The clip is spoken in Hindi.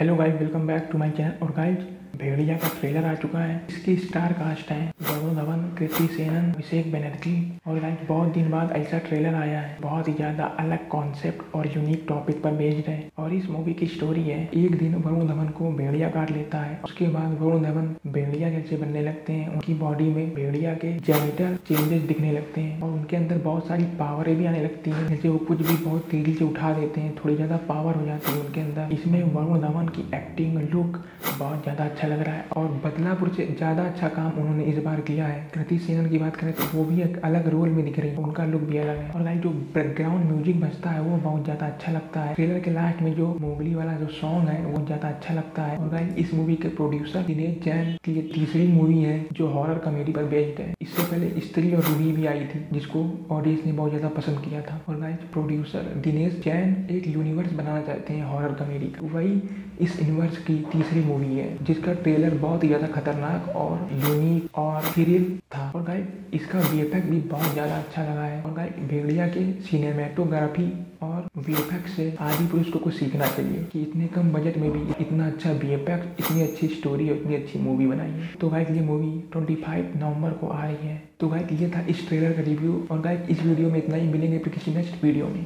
Hello guys welcome back to my channel और गाइस भेड़िया का ट्रेलर आ चुका है। इसकी स्टार कास्ट है। वरुण धवन, कृति सेनन, अभिषेक बनर्जी। और गाइस बहुत दिन बाद ऐसा ट्रेलर आया है। बहुत ही ज़्यादा अलग कॉन्सेप्ट और यूनिक टॉपिक पर बेस्ड है। और इस मूवी की स्टोरी है, एक दिन वरुण धवन को भेड़िया काट लेता है। उसके बाद वरुण धवन भेड़िया जैसे बनने लगते हैं। उनकी बॉडी में भेड़िया के जेनिटल चेंजेस दिखने लगते हैं। और उनके अंदर बहुत सारी पावरें भी आने लगती हैं। जैसे वो कुछ भी बहुत तेज़ी से उठा देते हैं, थोड़ी ज़्यादा पावर हो जाती है उनके अंदर। इसमें वरुण धवन की एक्टिंग लुक बहुत ज़्यादा अच्छा लग रहा है। और बदलापुर से ज़्यादा अच्छा काम उन्होंने इस बार किया है। कृति सेनन की बात करें तो वो भी एक अलग रोल में दिख रही है। उनका लुक भी अलग है। और लाइक जो बैकग्राउंड म्यूज़िक बजता है, वो बहुत ज़्यादा अच्छा लगता है। ट्रेलर के लास्ट में जो मोगली वाला जो सॉन्ग है, वो ज़्यादा अच्छा लगता है। और गाइस इस मूवी के प्रोड्यूसर दिनेश जैन की ये तीसरी मूवी है, जो हॉरर कॉमेडी पर बेस्ड है। इससे पहले स्त्री और रूही भी आई थी, जिसको ऑडियंस ने बहुत ज़्यादा पसंद किया था। और गाइस प्रोड्यूसर दिनेश जैन एक यूनिवर्स बनाना चाहते हैं हॉरर कॉमेडी का। वही इस यूनिवर्स की तीसरी मूवी है, जिसका ट्रेलर बहुत ही ज़्यादा खतरनाक और यूनिक और थ्रिल था। और गाइस इसका वी भी बहुत ज़्यादा अच्छा लगा है। और गाइस भेड़िया के सिनेमेटोग्राफी और वी से आदि पुरुष को कुछ सीखना चाहिए कि इतने कम बजट में भी इतना अच्छा वी इतनी अच्छी स्टोरी और इतनी अच्छी मूवी बनाई है। तो गाइस ये मूवी 25 नवंबर को आ रही है। तो गाइस ये था इस ट्रेलर का रिव्यू और गाइस इस वीडियो में इतना ही। मिलेंगे फिर किसी नेक्स्ट वीडियो में।